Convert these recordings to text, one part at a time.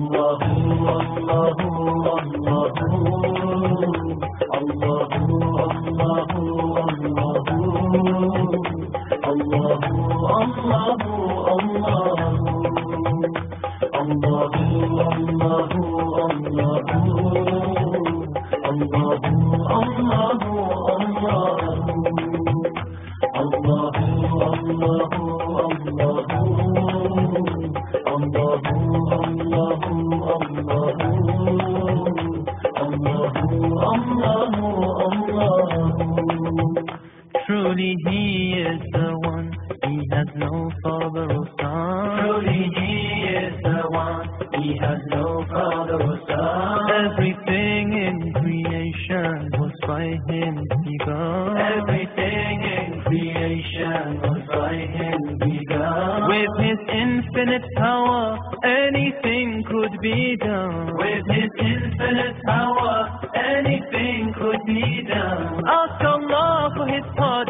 Allah Truly he is the one, he has no father or son. Truly he is the one, he has no father or son. Everything in creation was by him begun. Everything in creation was by him begun. With his infinite power, anything could be done. With his infinite power, anything could be done. Ask Allah for his pardon.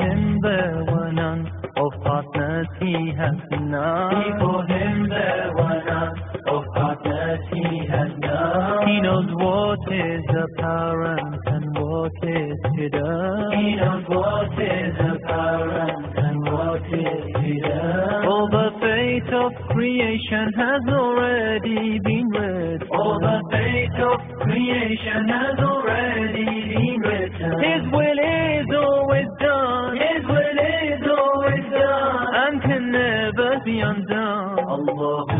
Him there were none, of partners He has none. Before Him there were none, of partners He has none. He knows what is apparent and what is hidden. He knows what is of creation has already been read. All the fate of creation has already been written. His will is always done His will is always done. and can never be undone. Allahu,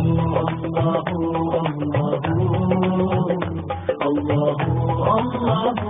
Allahu, Allahu, Allahu, Allahu, Allah.